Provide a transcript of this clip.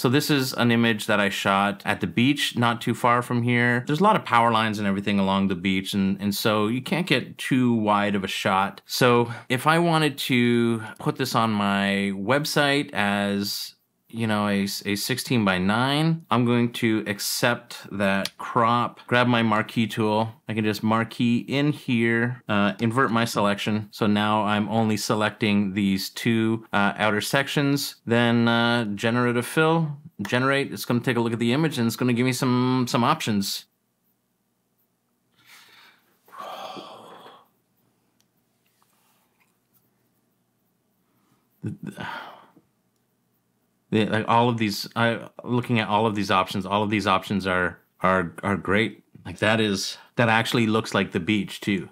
So this is an image that I shot at the beach, not too far from here. There's a lot of power lines and everything along the beach, and, and so you can't get too wide of a shot. So if I wanted to put this on my website as you know, a, a 16 by 9. I'm going to accept that crop, grab my marquee tool. I can just marquee in here, uh, invert my selection. So now I'm only selecting these two uh, outer sections. Then uh, generative fill, generate. It's going to take a look at the image and it's going to give me some some options. Like all of these I looking at all of these options, all of these options are are are great. Like that is that actually looks like the beach too.